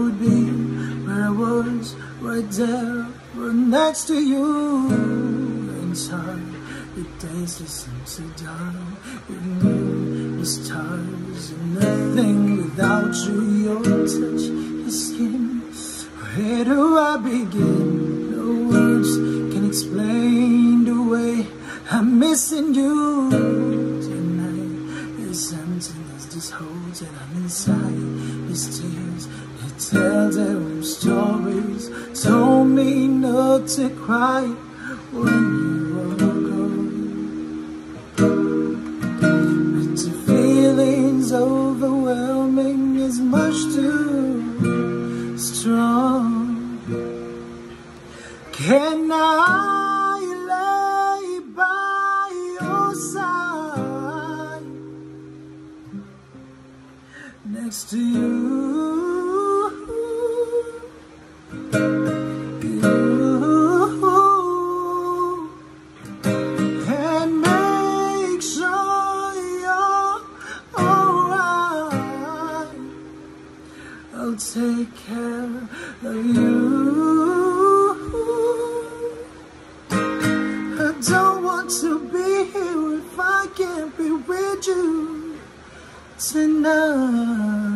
would be where I was, right there, right next to you. Inside, the days just seem so dark. With moon, the stars, and nothing without you. Your touch, your skin. Where do I begin? No words can explain the way I'm missing you tonight. This emptiness, this holds, that I'm inside, these tears that tell own stories. Told me not to cry when you were gone. But the feelings overwhelming is much too strong. Can I lay by your side next to you? Take care of you. I don't want to be here if I can't be with you tonight.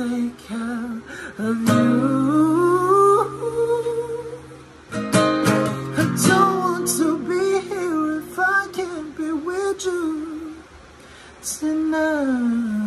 take care of you. I don't want to be here if I can't be with you tonight.